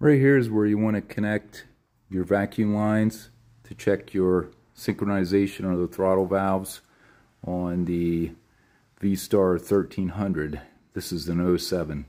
Right here is where you want to connect your vacuum lines to check your synchronization of the throttle valves on the V-Star 1300. This is an 07.